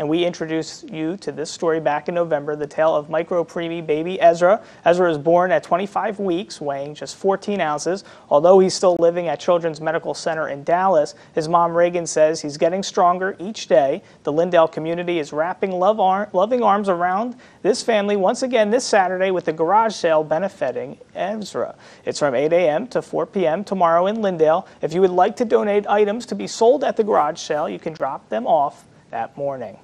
and we introduced you to this story back in November, the tale of micro preemie baby Ezra. Ezra is born at 25 weeks, weighing just 14 ounces. Although he's still living at Children's Medical Center in Dallas, his mom Reagan says he's getting stronger each day. The Lindale community is wrapping love ar loving arms around this family once again this Saturday with the garage sale benefiting Ezra. It's from 8 a.m. to 4 p.m. tomorrow in Lindale. If you would like to donate items to be sold at the garage sale, you can drop them off that morning.